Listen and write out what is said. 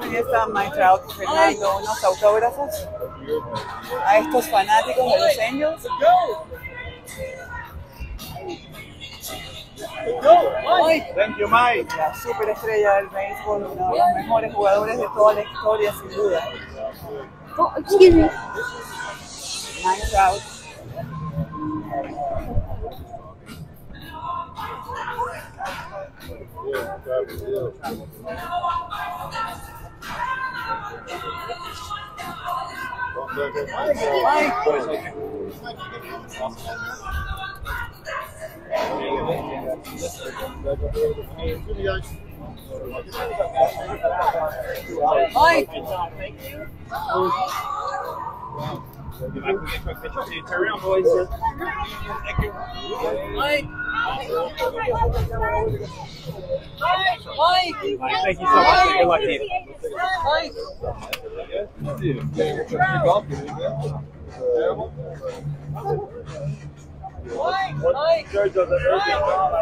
Ahí está Mike Trout firmando unos autógrafos a estos fanáticos de los Angels. Thank you, Mike. La superestrella del béisbol, uno de los mejores jugadores de toda la historia, sin duda. Mike around, boys. Mike. Mike. Thank you so much. Good luck to you. Mike. Mike. Mike.